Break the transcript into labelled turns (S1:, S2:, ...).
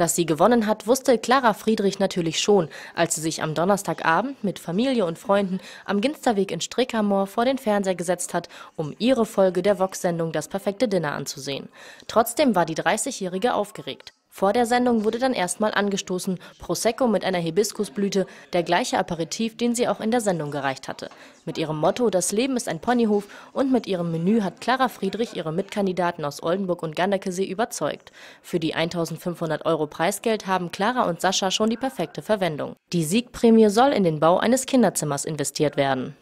S1: Dass sie gewonnen hat, wusste Clara Friedrich natürlich schon, als sie sich am Donnerstagabend mit Familie und Freunden am Ginsterweg in Strickermoor vor den Fernseher gesetzt hat, um ihre Folge der Vox-Sendung Das perfekte Dinner anzusehen. Trotzdem war die 30-Jährige aufgeregt. Vor der Sendung wurde dann erstmal angestoßen, Prosecco mit einer Hibiskusblüte, der gleiche Aperitif, den sie auch in der Sendung gereicht hatte. Mit ihrem Motto Das Leben ist ein Ponyhof und mit ihrem Menü hat Clara Friedrich ihre Mitkandidaten aus Oldenburg und Ganderkesee überzeugt. Für die 1500 Euro Preisgeld haben Clara und Sascha schon die perfekte Verwendung. Die Siegprämie soll in den Bau eines Kinderzimmers investiert werden.